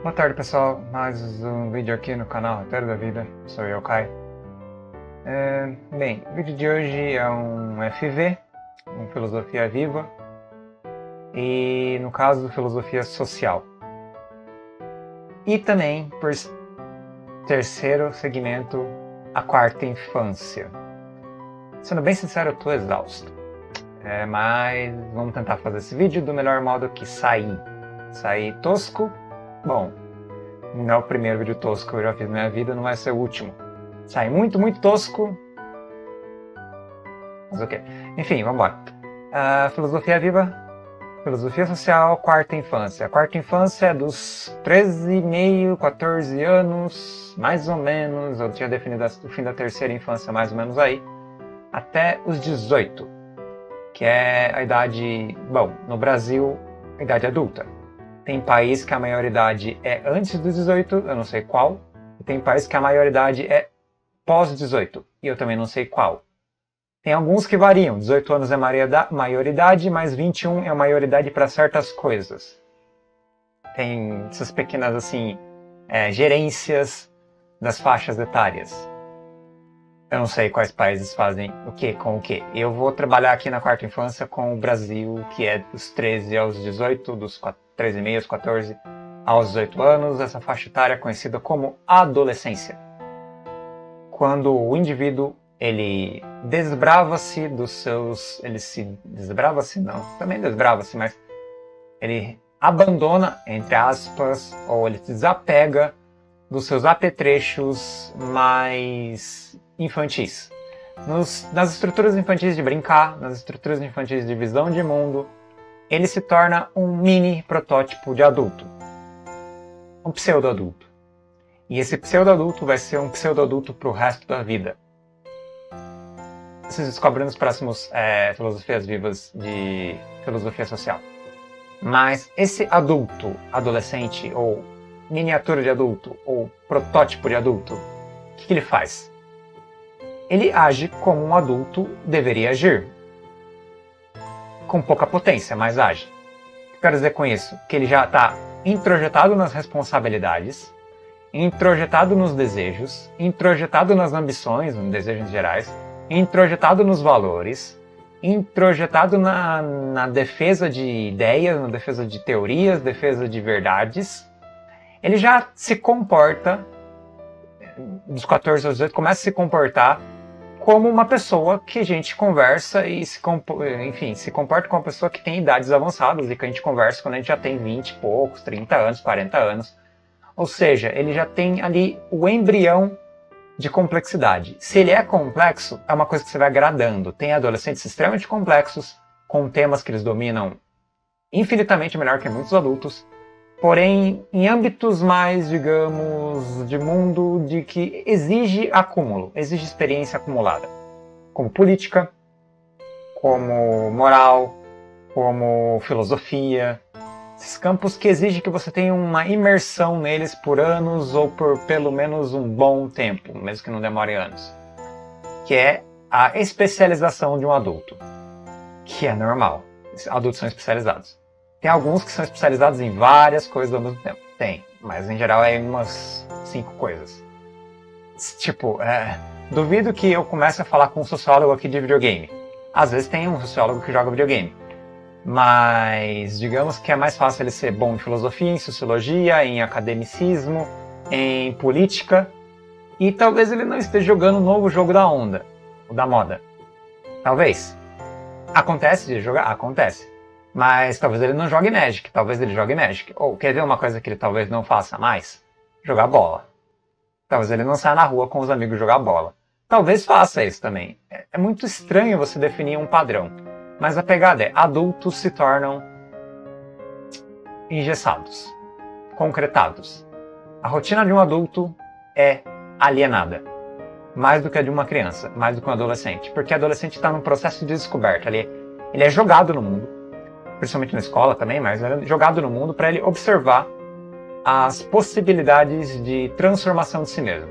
Boa tarde pessoal, mais um vídeo aqui no canal Roteiro da Vida, sou eu, Kai. É, bem, o vídeo de hoje é um FV, um Filosofia Viva, e no caso Filosofia Social. E também, por terceiro segmento, a quarta infância. Sendo bem sincero, eu tô exausto. É, mas vamos tentar fazer esse vídeo do melhor modo que sair. Sair tosco, Bom, não é o primeiro vídeo tosco que eu já fiz na minha vida, não vai ser o último. Sai muito, muito tosco. Mas ok. Enfim, vamos embora. Uh, filosofia viva, filosofia social, quarta infância. A quarta infância é dos 13,5, 14 anos, mais ou menos. Eu tinha definido o fim da terceira infância mais ou menos aí. Até os 18, que é a idade, bom, no Brasil, a idade adulta. Tem país que a maioridade é antes dos 18, eu não sei qual. E tem país que a maioridade é pós 18, e eu também não sei qual. Tem alguns que variam. 18 anos é maioridade, mas 21 é maioridade para certas coisas. Tem essas pequenas, assim, é, gerências das faixas etárias. Eu não sei quais países fazem o que com o que. Eu vou trabalhar aqui na quarta infância com o Brasil, que é dos 13 aos 18, dos 4 13,5 aos 14 aos 18 anos, essa faixa etária é conhecida como adolescência. Quando o indivíduo ele desbrava-se dos seus, ele se desbrava-se não, também desbrava-se, mas ele abandona, entre aspas, ou ele se desapega dos seus apetrechos mais infantis. Nos, nas estruturas infantis de brincar, nas estruturas infantis de visão de mundo, ele se torna um mini protótipo de adulto, um pseudo-adulto. E esse pseudo-adulto vai ser um pseudo-adulto para o resto da vida. Vocês descobrem nos próximos é, filosofias vivas de filosofia social. Mas esse adulto, adolescente, ou miniatura de adulto, ou protótipo de adulto, o que, que ele faz? Ele age como um adulto deveria agir com pouca potência, mas age. O que quero dizer com isso? Que ele já está introjetado nas responsabilidades, introjetado nos desejos, introjetado nas ambições, nos desejos gerais, introjetado nos valores, introjetado na, na defesa de ideias, na defesa de teorias, defesa de verdades. Ele já se comporta, dos 14 aos 18, começa a se comportar como uma pessoa que a gente conversa e se, enfim, se comporta como uma pessoa que tem idades avançadas e que a gente conversa quando a gente já tem 20 e poucos, 30 anos, 40 anos. Ou seja, ele já tem ali o embrião de complexidade. Se ele é complexo, é uma coisa que você vai agradando. Tem adolescentes extremamente complexos, com temas que eles dominam infinitamente melhor que muitos adultos, porém em âmbitos mais, digamos, de mundo de que exige acúmulo, exige experiência acumulada, como política, como moral, como filosofia, esses campos que exigem que você tenha uma imersão neles por anos ou por pelo menos um bom tempo, mesmo que não demore anos, que é a especialização de um adulto, que é normal. Adultos são especializados. Tem alguns que são especializados em várias coisas ao mesmo tempo. Tem, mas em geral é umas cinco coisas. Tipo, é, duvido que eu comece a falar com um sociólogo aqui de videogame. Às vezes tem um sociólogo que joga videogame. Mas digamos que é mais fácil ele ser bom em filosofia, em sociologia, em academicismo, em política. E talvez ele não esteja jogando o novo jogo da onda, o da moda. Talvez. Acontece de jogar? Acontece. Mas talvez ele não jogue Magic, talvez ele jogue Magic. Ou quer ver uma coisa que ele talvez não faça mais? Jogar bola. Talvez ele não saia na rua com os amigos jogar bola. Talvez faça isso também. É, é muito estranho você definir um padrão. Mas a pegada é: adultos se tornam engessados, concretados. A rotina de um adulto é alienada. Mais do que a de uma criança, mais do que um adolescente. Porque o adolescente está num processo de descoberta. Ele, ele é jogado no mundo principalmente na escola também, mas era jogado no mundo para ele observar as possibilidades de transformação de si mesmo.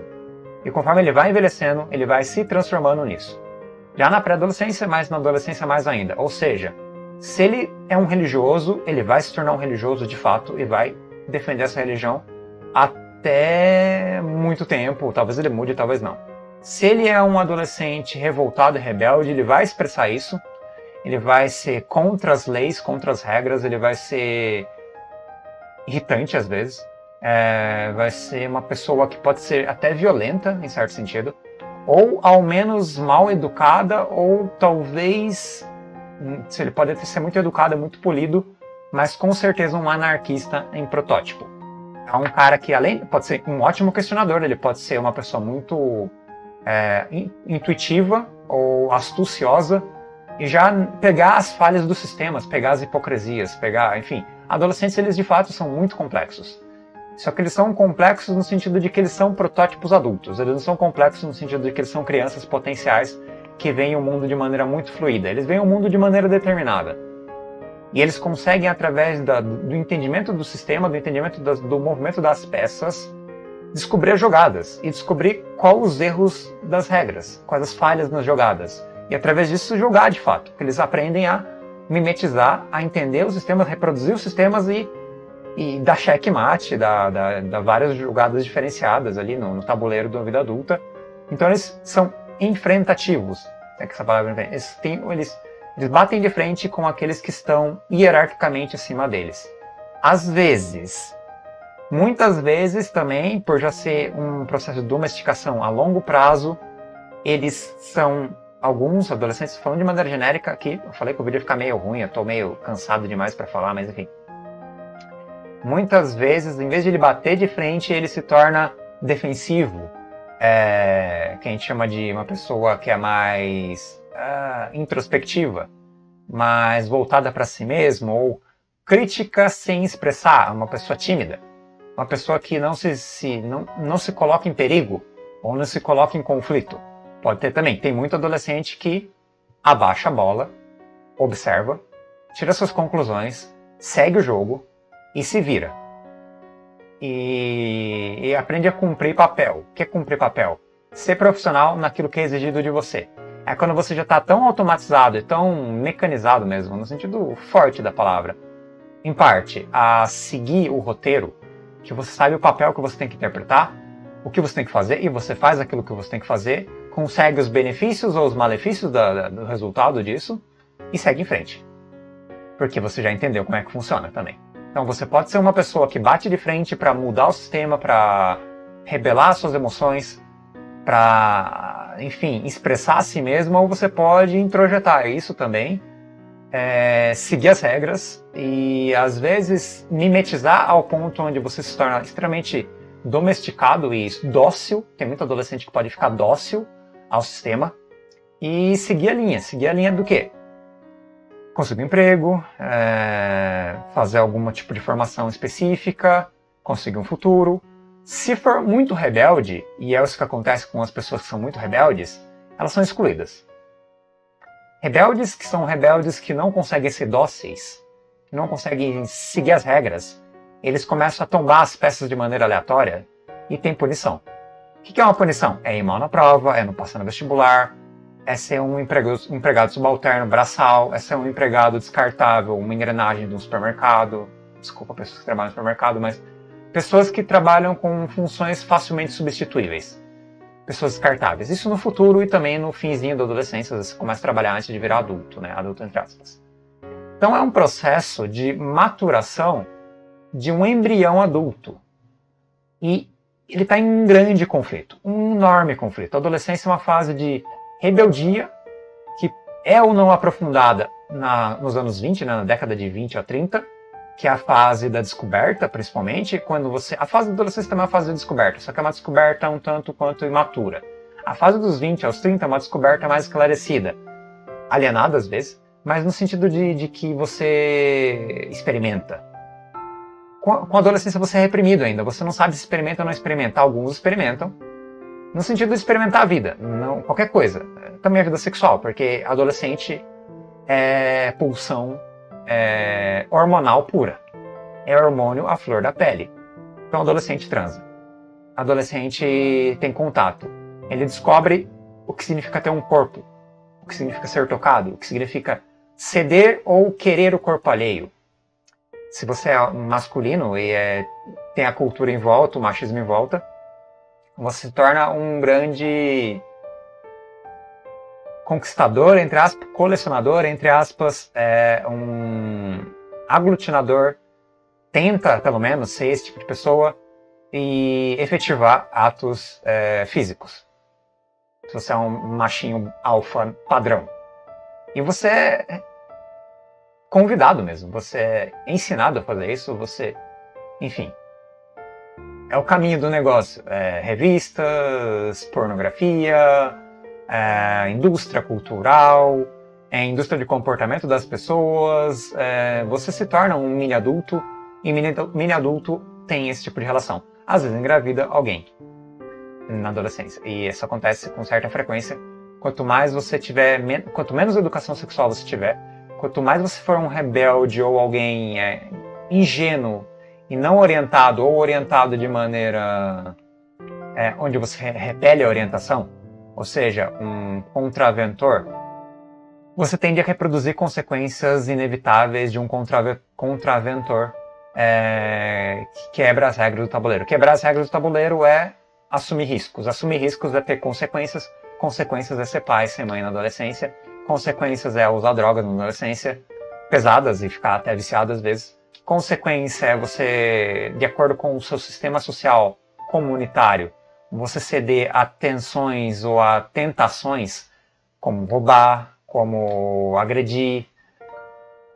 E conforme ele vai envelhecendo, ele vai se transformando nisso. Já na pré-adolescência, mas na adolescência mais ainda. Ou seja, se ele é um religioso, ele vai se tornar um religioso de fato e vai defender essa religião até muito tempo. Talvez ele mude, talvez não. Se ele é um adolescente revoltado e rebelde, ele vai expressar isso. Ele vai ser contra as leis, contra as regras, ele vai ser irritante às vezes. É, vai ser uma pessoa que pode ser até violenta, em certo sentido, ou ao menos mal educada, ou talvez. Hum, ele pode ser muito educado, muito polido, mas com certeza um anarquista em protótipo. É um cara que, além pode ser um ótimo questionador, ele pode ser uma pessoa muito é, intuitiva ou astuciosa e já pegar as falhas dos sistemas, pegar as hipocrisias, pegar, enfim, adolescentes eles de fato são muito complexos. Só que eles são complexos no sentido de que eles são protótipos adultos. Eles não são complexos no sentido de que eles são crianças potenciais que veem o mundo de maneira muito fluida. Eles veem o mundo de maneira determinada. E eles conseguem, através da, do entendimento do sistema, do entendimento das, do movimento das peças, descobrir as jogadas e descobrir quais os erros das regras, quais as falhas nas jogadas. E através disso jogar de fato. Eles aprendem a mimetizar, a entender os sistemas, reproduzir os sistemas e, e dar checkmate, dar, dar, dar várias jogadas diferenciadas ali no, no tabuleiro da vida adulta. Então eles são enfrentativos. É que essa palavra eles, têm, eles, eles batem de frente com aqueles que estão hierarquicamente acima deles. Às vezes, muitas vezes também, por já ser um processo de domesticação a longo prazo, eles são alguns adolescentes, falando de maneira genérica aqui, eu falei que o vídeo ia ficar meio ruim, eu tô meio cansado demais para falar, mas enfim. Muitas vezes, em vez de ele bater de frente, ele se torna defensivo, é, que a gente chama de uma pessoa que é mais uh, introspectiva, mais voltada para si mesmo, ou crítica sem expressar, uma pessoa tímida, uma pessoa que não se, se, não, não se coloca em perigo, ou não se coloca em conflito. Pode ter também. Tem muito adolescente que abaixa a bola, observa, tira suas conclusões, segue o jogo e se vira. E, e aprende a cumprir papel. O que é cumprir papel? Ser profissional naquilo que é exigido de você. É quando você já está tão automatizado e tão mecanizado mesmo, no sentido forte da palavra, em parte, a seguir o roteiro, que você sabe o papel que você tem que interpretar, o que você tem que fazer, e você faz aquilo que você tem que fazer, consegue os benefícios ou os malefícios da, da, do resultado disso e segue em frente. Porque você já entendeu como é que funciona também. Então você pode ser uma pessoa que bate de frente para mudar o sistema, para rebelar suas emoções, para, enfim, expressar a si mesmo, ou você pode introjetar isso também, é, seguir as regras e às vezes mimetizar ao ponto onde você se torna extremamente domesticado e dócil. Tem muito adolescente que pode ficar dócil ao sistema e seguir a linha. Seguir a linha do quê? Conseguir emprego, é, fazer algum tipo de formação específica, conseguir um futuro. Se for muito rebelde, e é isso que acontece com as pessoas que são muito rebeldes, elas são excluídas. Rebeldes que são rebeldes que não conseguem ser dóceis, que não conseguem seguir as regras, eles começam a tombar as peças de maneira aleatória e tem punição. O que é uma punição? É ir mal na prova, é não passar no vestibular, é ser um empregado, empregado subalterno braçal, é ser um empregado descartável, uma engrenagem de um supermercado. Desculpa pessoas que trabalham no supermercado, mas pessoas que trabalham com funções facilmente substituíveis. Pessoas descartáveis. Isso no futuro e também no finzinho da adolescência, você começa a trabalhar antes de virar adulto, né? Adulto entre aspas. Então é um processo de maturação de um embrião adulto. E ele está em um grande conflito, um enorme conflito. A adolescência é uma fase de rebeldia que é ou não aprofundada na, nos anos 20, né, na década de 20 a 30, que é a fase da descoberta, principalmente, quando você... A fase da adolescência também é uma fase de descoberta, só que é uma descoberta um tanto quanto imatura. A fase dos 20 aos 30 é uma descoberta mais esclarecida, alienada às vezes, mas no sentido de, de que você experimenta, com a adolescência você é reprimido ainda. Você não sabe se experimenta ou não experimenta. Alguns experimentam, no sentido de experimentar a vida, não qualquer coisa. Também a vida sexual, porque adolescente é pulsão é, hormonal pura. É hormônio à flor da pele. Então, adolescente transa. Adolescente tem contato. Ele descobre o que significa ter um corpo, o que significa ser tocado, o que significa ceder ou querer o corpo alheio se você é masculino e é tem a cultura em volta, o machismo em volta, você se torna um grande conquistador, entre aspas, colecionador, entre aspas, é, um aglutinador, tenta, pelo menos, ser esse tipo de pessoa e efetivar atos é, físicos. Se você é um machinho alfa padrão. E você é convidado mesmo, você é ensinado a fazer isso, você. Enfim. É o caminho do negócio. É, revistas, pornografia, é, indústria cultural, é, indústria de comportamento das pessoas. É, você se torna um mini adulto e mini, mini adulto tem esse tipo de relação. Às vezes engravida alguém na adolescência. E isso acontece com certa frequência. Quanto mais você tiver, quanto menos educação sexual você tiver, quanto mais você for um rebelde ou alguém é, ingênuo e não orientado ou orientado de maneira é, onde você repele a orientação, ou seja, um contraventor, você tende a reproduzir consequências inevitáveis de um contraventor é, que quebra as regras do tabuleiro. Quebrar as regras do tabuleiro é assumir riscos. Assumir riscos é ter consequências. Consequências é ser pai, ser mãe na adolescência. Consequências é usar drogas na adolescência, pesadas e ficar até viciado às vezes. Consequência é você, de acordo com o seu sistema social comunitário, você ceder a tensões ou a tentações como roubar, como agredir,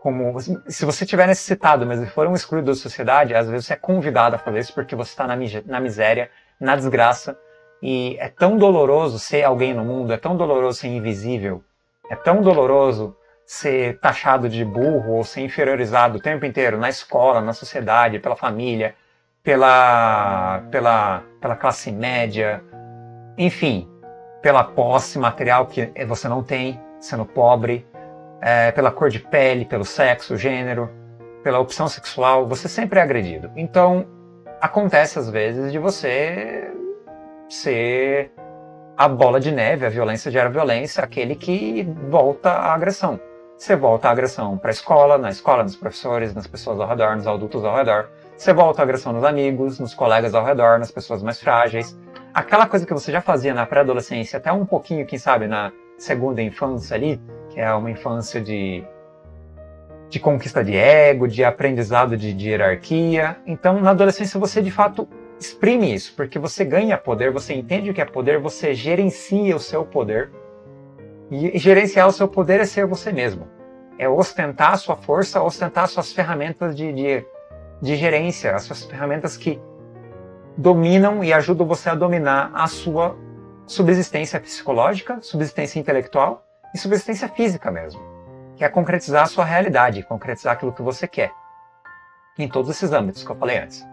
como se você estiver necessitado, mas for um excluído da sociedade, às vezes você é convidado a fazer isso porque você está na, na miséria na desgraça. E é tão doloroso ser alguém no mundo, é tão doloroso ser invisível, é tão doloroso ser taxado de burro ou ser inferiorizado o tempo inteiro na escola, na sociedade, pela família, pela, pela, pela classe média, enfim, pela posse material que você não tem, sendo pobre, é, pela cor de pele, pelo sexo, gênero, pela opção sexual, você sempre é agredido. Então, acontece às vezes de você ser a bola de neve, a violência gera violência, aquele que volta à agressão. Você volta a agressão para a escola, na escola, nos professores, nas pessoas ao redor, nos adultos ao redor. Você volta a agressão nos amigos, nos colegas ao redor, nas pessoas mais frágeis. Aquela coisa que você já fazia na pré-adolescência, até um pouquinho, quem sabe, na segunda infância ali, que é uma infância de de conquista de ego, de aprendizado de, de hierarquia. Então, na adolescência, você de fato exprime isso, porque você ganha poder, você entende o que é poder, você gerencia o seu poder. E gerenciar o seu poder é ser você mesmo. É ostentar a sua força, ostentar suas ferramentas de, de, de gerência, as suas ferramentas que dominam e ajudam você a dominar a sua subsistência psicológica, subsistência intelectual e subsistência física mesmo que é concretizar a sua realidade, concretizar aquilo que você quer. Em todos esses âmbitos que eu falei antes.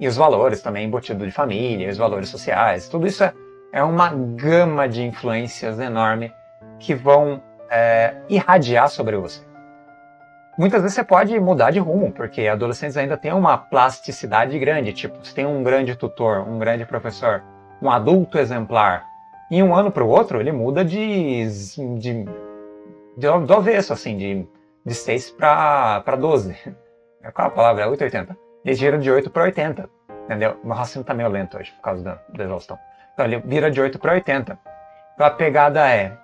E os valores também, embutido de família, os valores sociais, tudo isso é, é uma gama de influências enorme que vão é, irradiar sobre você. Muitas vezes você pode mudar de rumo, porque adolescentes ainda têm uma plasticidade grande, tipo, você tem um grande tutor, um grande professor, um adulto exemplar, e um ano para o outro ele muda de, de do, do avesso, assim, de, de 6 para 12. Qual a palavra? É 880. Ele gira de 8 para 80. Entendeu? Meu raciocínio tá meio lento hoje, por causa da, da exaustão. Então ele vira de 8 para 80. Então a pegada é,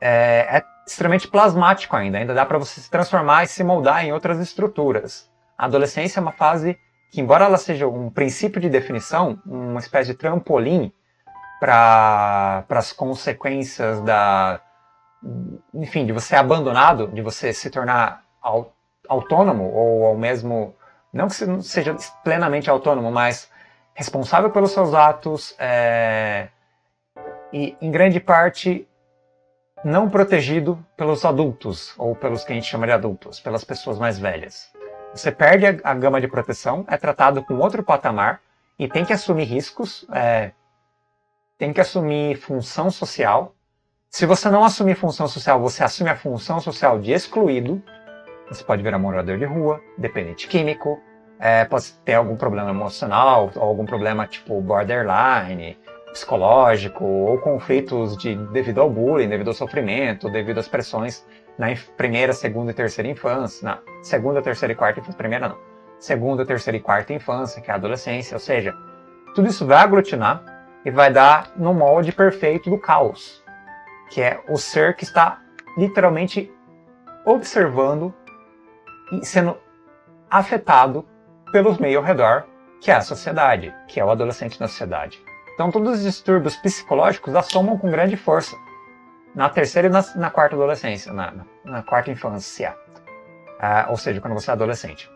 é, é extremamente plasmático ainda. Ainda dá para você se transformar e se moldar em outras estruturas. A adolescência é uma fase que, embora ela seja um princípio de definição, uma espécie de trampolim para as consequências da, enfim, de você ser abandonado, de você se tornar autônomo ou ao mesmo, não que você não seja plenamente autônomo, mas responsável pelos seus atos é, e, em grande parte, não protegido pelos adultos, ou pelos que a gente chama de adultos, pelas pessoas mais velhas. Você perde a, a gama de proteção, é tratado com outro patamar e tem que assumir riscos, é, tem que assumir função social, se você não assumir função social, você assume a função social de excluído. Você pode virar morador de rua, dependente químico, é, pode ter algum problema emocional, algum problema tipo borderline, psicológico, ou conflitos de, devido ao bullying, devido ao sofrimento, devido às pressões na primeira, segunda e terceira infância, na segunda, terceira e quarta infância, primeira não, segunda, terceira e quarta infância, que é a adolescência, ou seja, tudo isso vai aglutinar e vai dar no molde perfeito do caos, que é o ser que está literalmente observando sendo afetado pelos meios ao redor, que é a sociedade, que é o adolescente na sociedade. Então, todos os distúrbios psicológicos assomam com grande força na terceira e na, na quarta adolescência, na, na quarta infância, uh, ou seja, quando você é adolescente.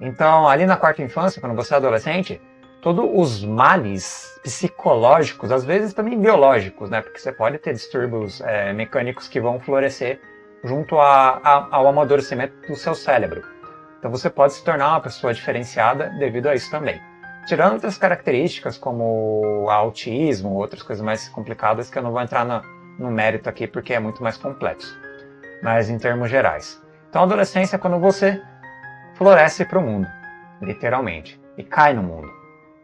Então, ali na quarta infância, quando você é adolescente, todos os males psicológicos, às vezes também biológicos, né? Porque você pode ter distúrbios é, mecânicos que vão florescer junto a, a, ao amadurecimento do seu cérebro. Então você pode se tornar uma pessoa diferenciada devido a isso também. Tirando outras características como autismo, outras coisas mais complicadas que eu não vou entrar no, no mérito aqui porque é muito mais complexo. Mas em termos gerais. Então a adolescência é quando você floresce para o mundo, literalmente, e cai no mundo.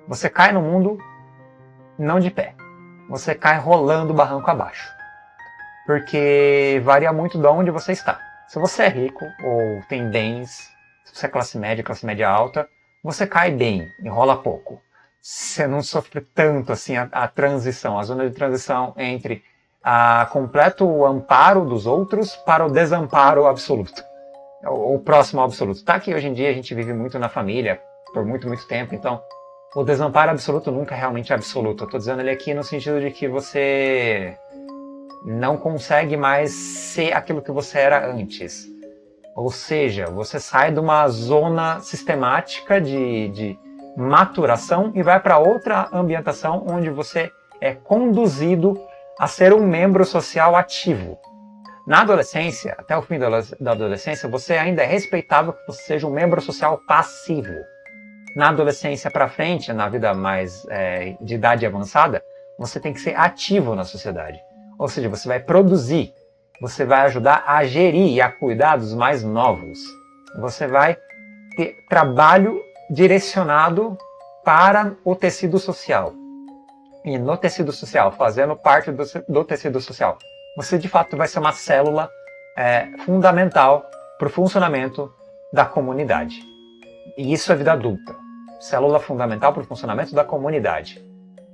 Você cai no mundo não de pé. Você cai rolando barranco abaixo. Porque varia muito de onde você está. Se você é rico ou tem bens, se você é classe média, classe média alta, você cai bem e rola pouco. Você não sofre tanto assim a, a transição, a zona de transição entre a completo amparo dos outros para o desamparo absoluto. O, o próximo ao absoluto. Tá que hoje em dia a gente vive muito na família, por muito, muito tempo, então o desamparo absoluto nunca é realmente absoluto. Eu tô dizendo ele aqui no sentido de que você não consegue mais ser aquilo que você era antes. Ou seja, você sai de uma zona sistemática de, de maturação e vai para outra ambientação onde você é conduzido a ser um membro social ativo. Na adolescência, até o fim da adolescência, você ainda é respeitável que você seja um membro social passivo na adolescência para frente, na vida mais é, de idade avançada, você tem que ser ativo na sociedade. Ou seja, você vai produzir, você vai ajudar a gerir e a cuidar dos mais novos. Você vai ter trabalho direcionado para o tecido social. E no tecido social, fazendo parte do, do tecido social, você de fato vai ser uma célula é, fundamental para o funcionamento da comunidade. E isso é vida adulta célula fundamental para o funcionamento da comunidade.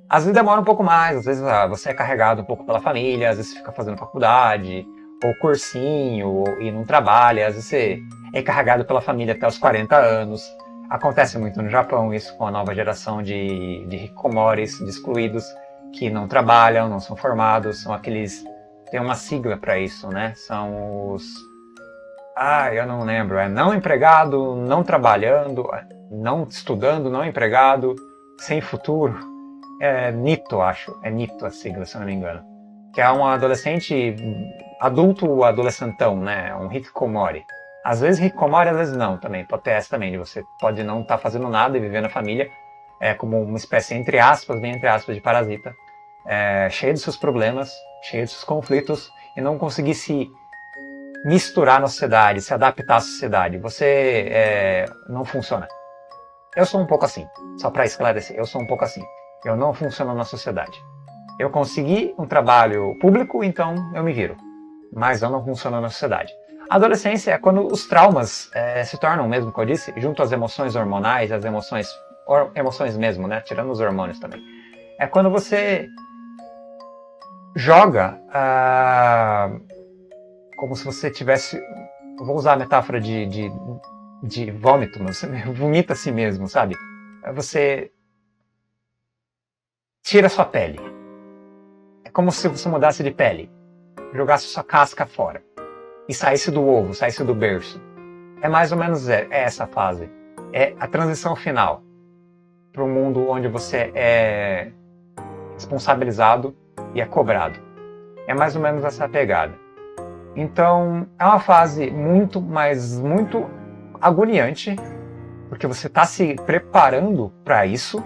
Às vezes demora um pouco mais, às vezes ah, você é carregado um pouco pela família, às vezes fica fazendo faculdade, ou cursinho, ou, e não trabalha, às vezes você é carregado pela família até os 40 anos. Acontece muito no Japão isso com a nova geração de, de hikikomores, de excluídos, que não trabalham, não são formados, são aqueles. Tem uma sigla para isso, né? São os. Ah, eu não lembro. É não empregado, não trabalhando não estudando, não empregado, sem futuro. É NITO, acho. É NITO a sigla, se eu não me engano. Que é um adolescente, adulto adolescentão, né? Um hikikomori. Às vezes hikikomori, às vezes não também. Pode ter essa também, de você pode não estar tá fazendo nada e viver na família é, como uma espécie, entre aspas, bem entre aspas, de parasita. É, cheio de seus problemas, cheio de seus conflitos e não conseguir se misturar na sociedade, se adaptar à sociedade. Você é, não funciona. Eu sou um pouco assim, só para esclarecer, eu sou um pouco assim. Eu não funciono na sociedade. Eu consegui um trabalho público, então eu me viro. Mas eu não funciono na sociedade. A adolescência é quando os traumas é, se tornam, mesmo que eu disse, junto às emoções hormonais, as emoções, or, emoções mesmo, né? Tirando os hormônios também. É quando você joga ah, como se você tivesse. Vou usar a metáfora de, de de vômito, você vomita a si mesmo, sabe? Você tira sua pele. É como se você mudasse de pele, jogasse sua casca fora e saísse do ovo, saísse do berço. É mais ou menos é, é essa fase. É a transição final para um mundo onde você é responsabilizado e é cobrado. É mais ou menos essa pegada. Então, é uma fase muito, mas muito agoniante, porque você está se preparando para isso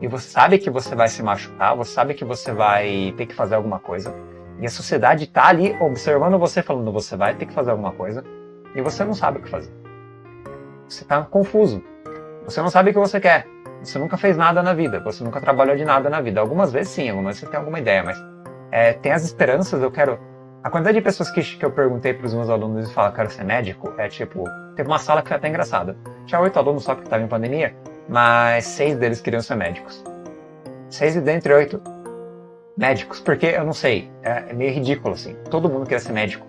e você sabe que você vai se machucar, você sabe que você vai ter que fazer alguma coisa. E a sociedade está ali observando você, falando você vai ter que fazer alguma coisa e você não sabe o que fazer. Você está confuso. Você não sabe o que você quer. Você nunca fez nada na vida. Você nunca trabalhou de nada na vida. Algumas vezes sim, algumas vezes você tem alguma ideia, mas é, tem as esperanças. Eu quero A quantidade de pessoas que, que eu perguntei para os meus alunos e falam, quero ser médico, é tipo, teve uma sala que foi até engraçada. Tinha oito alunos só que estavam em pandemia, mas seis deles queriam ser médicos. Seis dentre oito médicos, porque eu não sei, é, é meio ridículo assim. Todo mundo queria ser médico.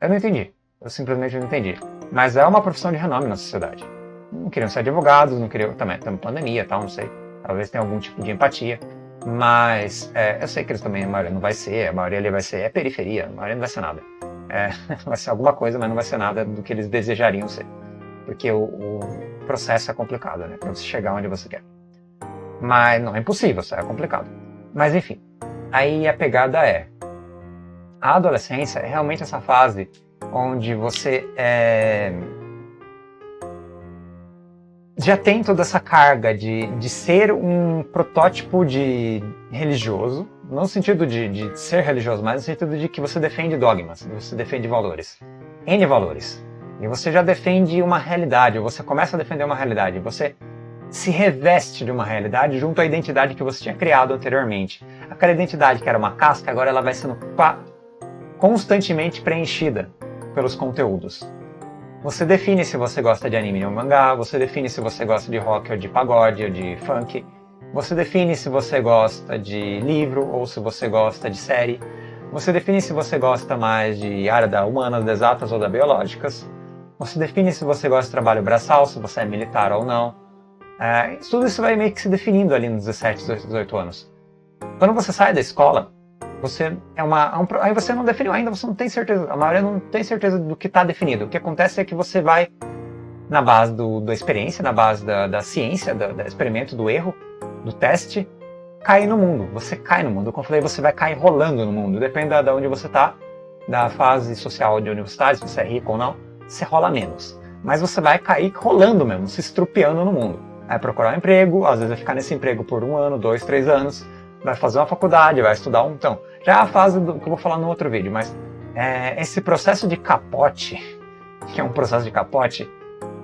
Eu não entendi. Eu simplesmente não entendi. Mas é uma profissão de renome na sociedade. Não queriam ser advogados, não queriam. Também tem pandemia tal, não sei. Talvez tenha algum tipo de empatia. Mas é, eu sei que eles também, a maioria não vai ser, a maioria ali vai ser, é periferia, a maioria não vai ser nada. É, vai ser alguma coisa, mas não vai ser nada do que eles desejariam ser. Porque o, o processo é complicado, né? Para você chegar onde você quer. Mas não é impossível, é complicado. Mas enfim, aí a pegada é: a adolescência é realmente essa fase onde você é, já tem toda essa carga de, de ser um protótipo de religioso, não no sentido de, de ser religioso, mas no sentido de que você defende dogmas, você defende valores, N valores. E você já defende uma realidade, você começa a defender uma realidade, você se reveste de uma realidade junto à identidade que você tinha criado anteriormente. Aquela identidade que era uma casca, agora ela vai sendo constantemente preenchida pelos conteúdos. Você define se você gosta de anime ou mangá, você define se você gosta de rock ou de pagode ou de funk, você define se você gosta de livro ou se você gosta de série, você define se você gosta mais de área da humanas, das exatas ou da biológicas, você define se você gosta de trabalho braçal, se você é militar ou não. É, tudo isso vai meio que se definindo ali nos 17, 18 anos. Quando você sai da escola, você é uma. É um, aí você não definiu ainda, você não tem certeza. A maioria não tem certeza do que está definido. O que acontece é que você vai, na base do, da experiência, na base da, da ciência, do, do experimento, do erro, do teste, cair no mundo. Você cai no mundo. Como eu falei, você vai cair rolando no mundo. Depende da, onde você está, da fase social de está, se você é rico ou não, você rola menos. Mas você vai cair rolando mesmo, se estrupiando no mundo. Vai procurar um emprego, às vezes vai ficar nesse emprego por um ano, dois, três anos, vai fazer uma faculdade, vai estudar um. Então, já é a fase do, que eu vou falar no outro vídeo, mas é, esse processo de capote, que é um processo de capote,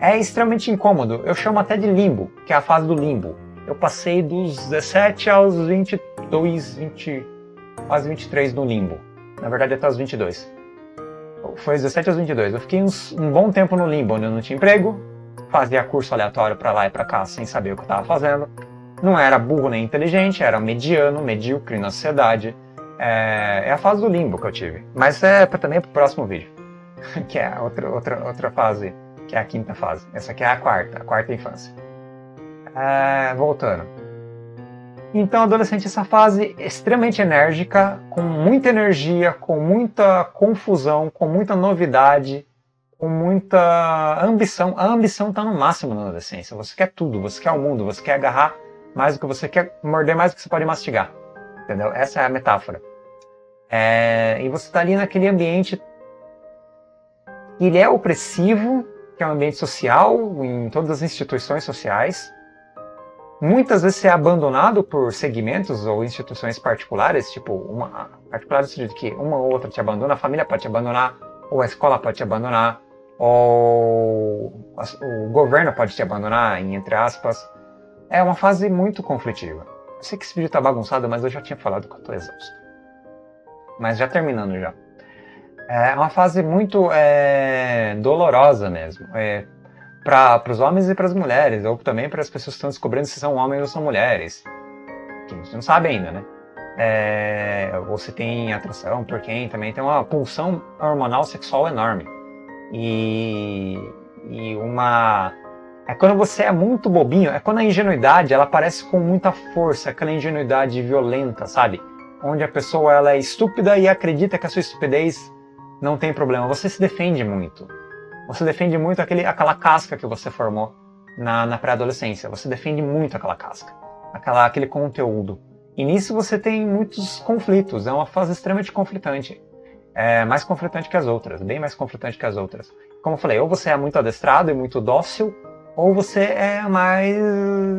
é extremamente incômodo. Eu chamo até de limbo, que é a fase do limbo. Eu passei dos 17 aos 22, 20, quase 23 no limbo. Na verdade, até os 22. Foi 17 aos 22. Eu fiquei uns, um bom tempo no limbo, onde eu não tinha emprego, fazia curso aleatório para lá e para cá sem saber o que eu estava fazendo. Não era burro nem inteligente, era mediano, medíocre na sociedade é, é, a fase do limbo que eu tive. Mas é pra, também pro próximo vídeo. que é outra, outra, outra fase, que é a quinta fase. Essa aqui é a quarta, a quarta infância. É, voltando. Então, adolescente, essa fase extremamente enérgica, com muita energia, com muita confusão, com muita novidade, com muita ambição. A ambição está no máximo na adolescência. Você quer tudo, você quer o mundo, você quer agarrar mais do que você quer, morder mais do que você pode mastigar. Entendeu? Essa é a metáfora. É, e você está ali naquele ambiente. Ele é opressivo, que é um ambiente social, em todas as instituições sociais. Muitas vezes você é abandonado por segmentos ou instituições particulares, tipo, uma, particulares no sentido que uma ou outra te abandona, a família pode te abandonar, ou a escola pode te abandonar, ou o governo pode te abandonar, entre aspas. É uma fase muito conflitiva. Eu sei que esse vídeo está bagunçado, mas eu já tinha falado que eu estou exausto. Mas já terminando já. É uma fase muito é, dolorosa mesmo. É, para os homens e para as mulheres, ou também para as pessoas que estão descobrindo se são homens ou são mulheres. Que a gente não sabe ainda, né? É, ou se tem atração por quem também tem uma pulsão hormonal sexual enorme. E, e uma é quando você é muito bobinho, é quando a ingenuidade ela aparece com muita força, aquela ingenuidade violenta, sabe? Onde a pessoa ela é estúpida e acredita que a sua estupidez não tem problema. Você se defende muito. Você defende muito aquele, aquela casca que você formou na, na pré-adolescência. Você defende muito aquela casca, aquela, aquele conteúdo. E nisso você tem muitos conflitos. É uma fase extremamente conflitante. É mais conflitante que as outras, bem mais conflitante que as outras. Como eu falei, ou você é muito adestrado e muito dócil, ou você é mais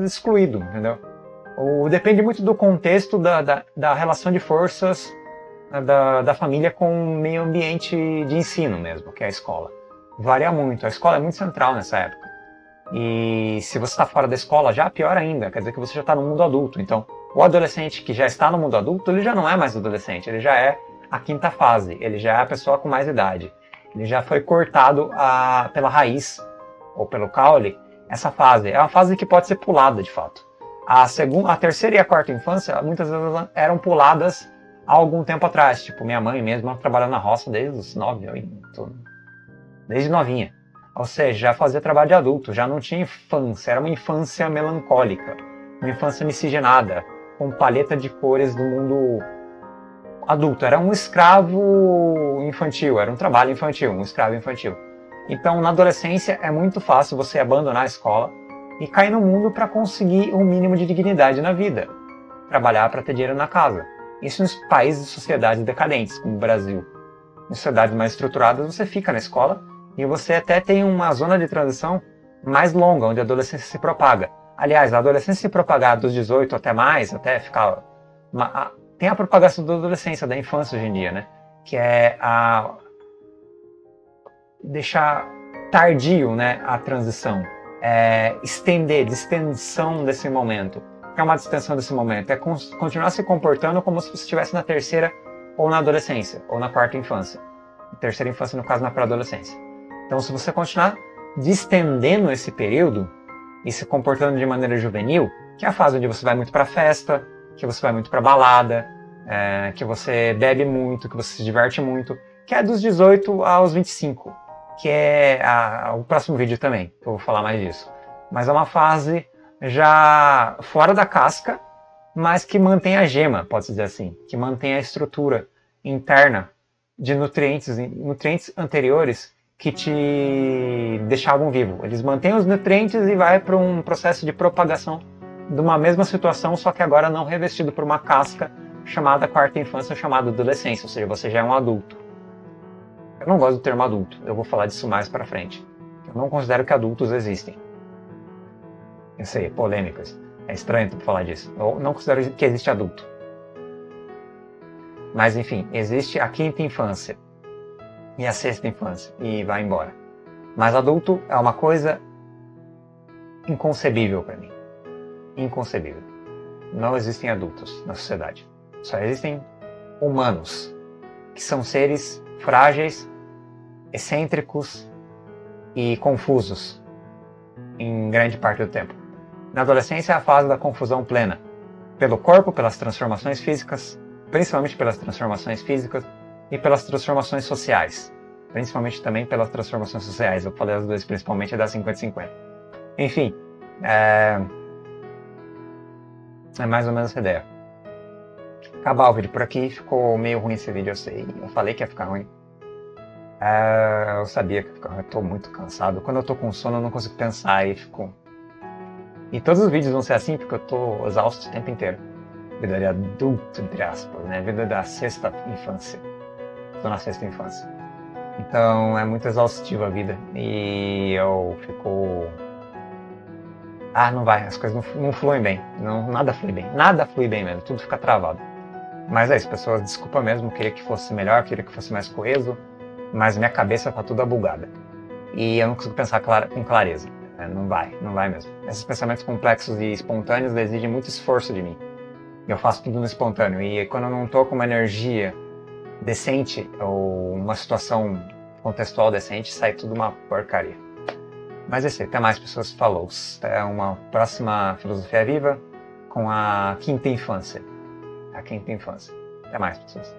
excluído, entendeu? Ou depende muito do contexto da, da, da relação de forças né, da, da família com o meio ambiente de ensino mesmo, que é a escola. Varia muito. A escola é muito central nessa época. E se você está fora da escola, já pior ainda, quer dizer que você já está no mundo adulto. Então, o adolescente que já está no mundo adulto, ele já não é mais adolescente, ele já é a quinta fase. Ele já é a pessoa com mais idade. Ele já foi cortado a, pela raiz ou pelo caule. Essa fase é uma fase que pode ser pulada, de fato. A segunda, a terceira e a quarta infância muitas vezes eram puladas há algum tempo atrás. Tipo, minha mãe mesmo trabalhou na roça desde os nove, desde novinha. Ou seja, já fazia trabalho de adulto, já não tinha infância, era uma infância melancólica, uma infância miscigenada, com paleta de cores do mundo adulto. Era um escravo infantil, era um trabalho infantil, um escravo infantil. Então, na adolescência, é muito fácil você abandonar a escola e cair no mundo para conseguir um mínimo de dignidade na vida, trabalhar para ter dinheiro na casa. Isso nos países de sociedades decadentes, como o Brasil. Em sociedades mais estruturadas, você fica na escola e você até tem uma zona de transição mais longa, onde a adolescência se propaga. Aliás, a adolescência se propagar dos 18 até mais, até ficar. Uma, a, tem a propagação da adolescência, da infância hoje em dia, né? Que é a. deixar tardio né, a transição é, estender, distensão desse momento. É uma distensão desse momento? É continuar se comportando como se você estivesse na terceira ou na adolescência, ou na quarta infância. Terceira infância, no caso, na pré-adolescência. Então, se você continuar distendendo esse período e se comportando de maneira juvenil, que é a fase onde você vai muito para festa, que você vai muito para balada, é, que você bebe muito, que você se diverte muito, que é dos 18 aos 25 que é a, o próximo vídeo também, que eu vou falar mais disso. Mas é uma fase já fora da casca, mas que mantém a gema, pode-se dizer assim, que mantém a estrutura interna de nutrientes, nutrientes anteriores que te deixavam vivo. Eles mantêm os nutrientes e vai para um processo de propagação de uma mesma situação, só que agora não revestido por uma casca chamada quarta infância, chamada adolescência, ou seja, você já é um adulto. Eu não gosto do termo adulto, eu vou falar disso mais para frente. Eu não considero que adultos existem. Eu sei, polêmicas. É estranho falar disso. Eu não considero que existe adulto. Mas enfim, existe a quinta infância e a sexta infância e vai embora. Mas adulto é uma coisa inconcebível para mim. Inconcebível. Não existem adultos na sociedade. Só existem humanos, que são seres frágeis, excêntricos e confusos em grande parte do tempo. Na adolescência é a fase da confusão plena, pelo corpo, pelas transformações físicas, principalmente pelas transformações físicas e pelas transformações sociais, principalmente também pelas transformações sociais. Eu falei as duas principalmente é da 50-50. Enfim, é... é mais ou menos essa ideia acabar o vídeo por aqui. Ficou meio ruim esse vídeo, eu sei. Eu falei que ia ficar ruim. É, eu sabia que ia ficar ruim. Eu tô muito cansado. Quando eu tô com sono, eu não consigo pensar e fico. E todos os vídeos vão ser assim porque eu tô exausto o tempo inteiro. Vida de adulto, entre aspas, né? Vida da sexta infância. Tô na sexta infância. Então é muito exaustiva a vida. E eu fico. Ah, não vai, as coisas não, não fluem bem. Não, nada flui bem. Nada flui bem mesmo. Tudo fica travado. Mas é isso, pessoas, desculpa mesmo, queria que fosse melhor, queria que fosse mais coeso, mas minha cabeça tá toda bugada. E eu não consigo pensar clara, com clareza. É, não vai, não vai mesmo. Esses pensamentos complexos e espontâneos exigem muito esforço de mim. Eu faço tudo no espontâneo. E quando eu não tô com uma energia decente ou uma situação contextual decente, sai tudo uma porcaria. Mas é isso aí, até mais pessoas falou. Até uma próxima Filosofia Viva com a quinta infância a tem infância. Até mais, pessoas.